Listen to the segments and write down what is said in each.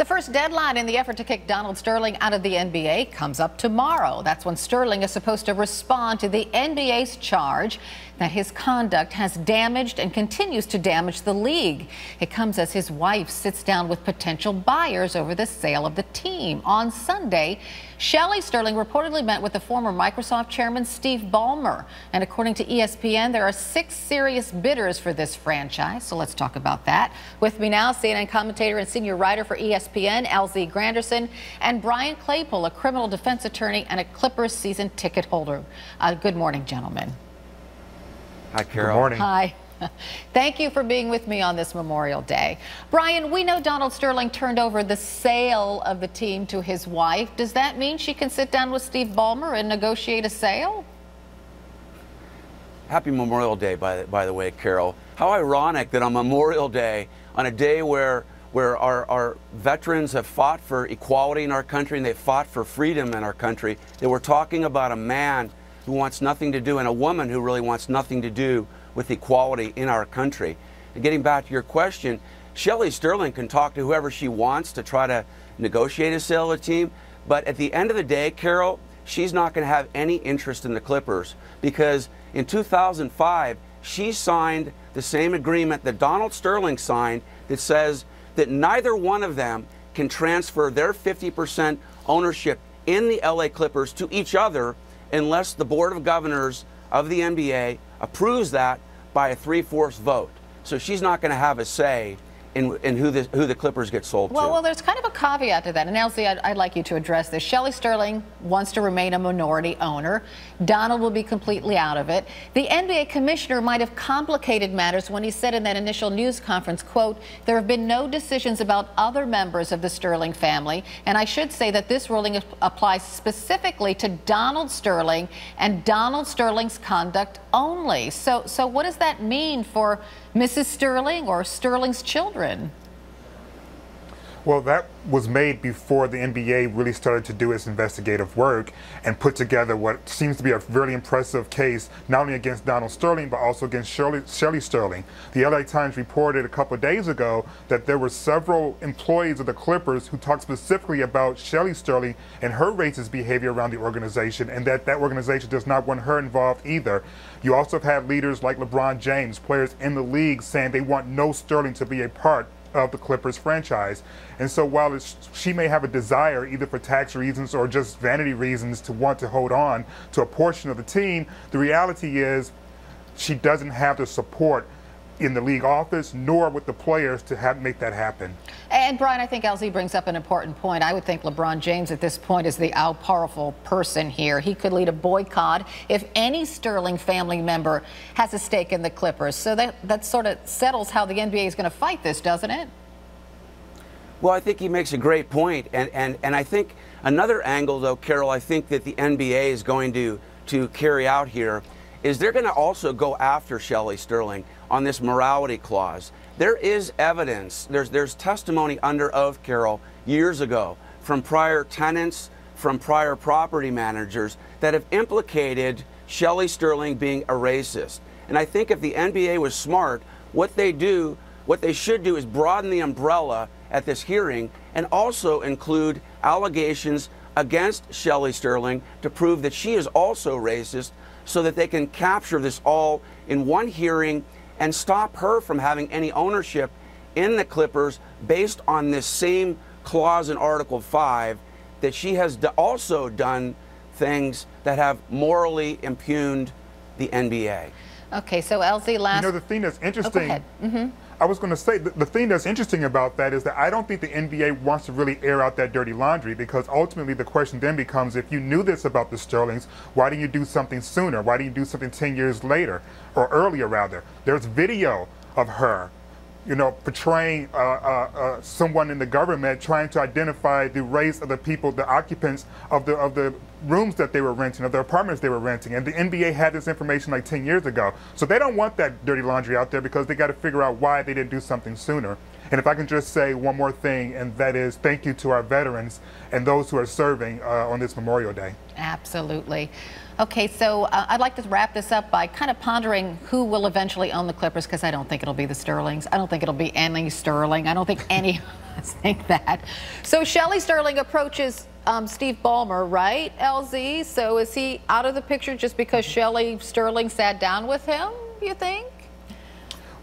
The first deadline in the effort to kick Donald Sterling out of the NBA comes up tomorrow. That's when Sterling is supposed to respond to the NBA's charge that his conduct has damaged and continues to damage the league. It comes as his wife sits down with potential buyers over the sale of the team. On Sunday, Shelly Sterling reportedly met with the former Microsoft chairman Steve Ballmer. And according to ESPN, there are six serious bidders for this franchise. So let's talk about that. With me now, CNN commentator and senior writer for ESPN, LZ Granderson, and Brian Claypool, a criminal defense attorney and a Clippers season ticket holder. Uh, good morning, gentlemen. Hi, Carol. Good morning. Hi. Thank you for being with me on this Memorial Day. Brian, we know Donald Sterling turned over the sale of the team to his wife. Does that mean she can sit down with Steve Ballmer and negotiate a sale? Happy Memorial Day, by the, by the way, Carol. How ironic that on Memorial Day, on a day where where our, our veterans have fought for equality in our country and they fought for freedom in our country, that we're talking about a man who wants nothing to do and a woman who really wants nothing to do with equality in our country. And getting back to your question, Shelly Sterling can talk to whoever she wants to try to negotiate a sale of the team, but at the end of the day, Carol, she's not going to have any interest in the Clippers because in 2005, she signed the same agreement that Donald Sterling signed that says that neither one of them can transfer their 50% ownership in the LA Clippers to each other unless the Board of Governors of the NBA approves that by a three-fourths vote. So she's not going to have a say in who, the, who the Clippers get sold well, to. Well, there's kind of a caveat to that. And LZ, I'd, I'd like you to address this. Shelly Sterling wants to remain a minority owner. Donald will be completely out of it. The NBA commissioner might have complicated matters when he said in that initial news conference, quote, there have been no decisions about other members of the Sterling family. And I should say that this ruling applies specifically to Donald Sterling and Donald Sterling's conduct only. So, so what does that mean for Mrs. Sterling or Sterling's children? Well, that was made before the NBA really started to do its investigative work and put together what seems to be a really impressive case, not only against Donald Sterling, but also against Shirley, Shelly Sterling. The LA Times reported a couple days ago that there were several employees of the Clippers who talked specifically about Shelly Sterling and her racist behavior around the organization, and that that organization does not want her involved either. You also have had leaders like LeBron James, players in the league, saying they want no Sterling to be a part of the Clippers franchise. And so while she may have a desire, either for tax reasons or just vanity reasons, to want to hold on to a portion of the team, the reality is she doesn't have the support in the league office nor with the players to have make that happen. And Brian, I think LZ brings up an important point. I would think LeBron James at this point is the all powerful person here. He could lead a boycott if any Sterling family member has a stake in the Clippers. So that, that sort of settles how the NBA is going to fight this, doesn't it? Well, I think he makes a great point. And, and, and I think another angle, though, Carol, I think that the NBA is going to, to carry out here is they're going to also go after Shelly Sterling on this morality clause. There is evidence, there's, there's testimony under oath, Carol, years ago from prior tenants, from prior property managers that have implicated Shelly Sterling being a racist. And I think if the NBA was smart, what they do, what they should do is broaden the umbrella at this hearing and also include allegations against Shelly Sterling to prove that she is also racist so that they can capture this all in one hearing and stop her from having any ownership in the Clippers based on this same clause in Article 5 that she has also done things that have morally impugned the NBA. Okay, so LZ last. You know, the thing that's interesting. Oh, go ahead. Mm-hmm. I was going to say the, the, thing that's interesting about that is that I don't think the NBA wants to really air out that dirty laundry because ultimately the question then becomes if you knew this about the Sterlings, why didn't you do something sooner? Why didn't you do something 10 years later or earlier rather? There's video of her you know, portraying uh, uh, uh, someone in the government trying to identify the race of the people, the occupants of the of the rooms that they were renting, of the apartments they were renting. And the NBA had this information like 10 years ago. So they don't want that dirty laundry out there because they got to figure out why they didn't do something sooner. And if I can just say one more thing, and that is thank you to our veterans and those who are serving uh, on this Memorial Day. Absolutely. Okay, so uh, I'd like to wrap this up by kind of pondering who will eventually own the Clippers because I don't think it'll be the Sterlings. I don't think it'll be any Sterling. I don't think any think that. So Shelly Sterling approaches um, Steve Ballmer, right, LZ? So is he out of the picture just because Shelly Sterling sat down with him, you think?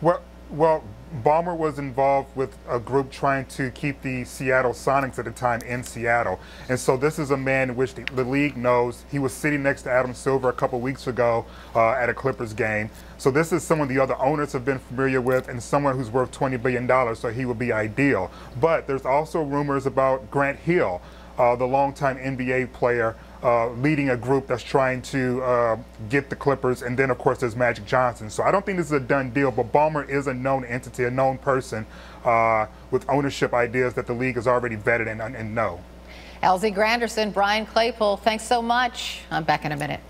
Well, well, Ballmer was involved with a group trying to keep the Seattle Sonics at the time in Seattle. And so this is a man in which the, the league knows. He was sitting next to Adam Silver a couple weeks ago uh, at a Clippers game. So this is someone the other owners have been familiar with and someone who's worth $20 billion, so he would be ideal. But there's also rumors about Grant Hill, uh, the longtime NBA player uh, leading a group that's trying to uh, get the Clippers, and then of course there's Magic Johnson. So I don't think this is a done deal, but Ballmer is a known entity, a known person uh, with ownership ideas that the league has already vetted and, and know. LZ Granderson, Brian Claypool, thanks so much. I'm back in a minute.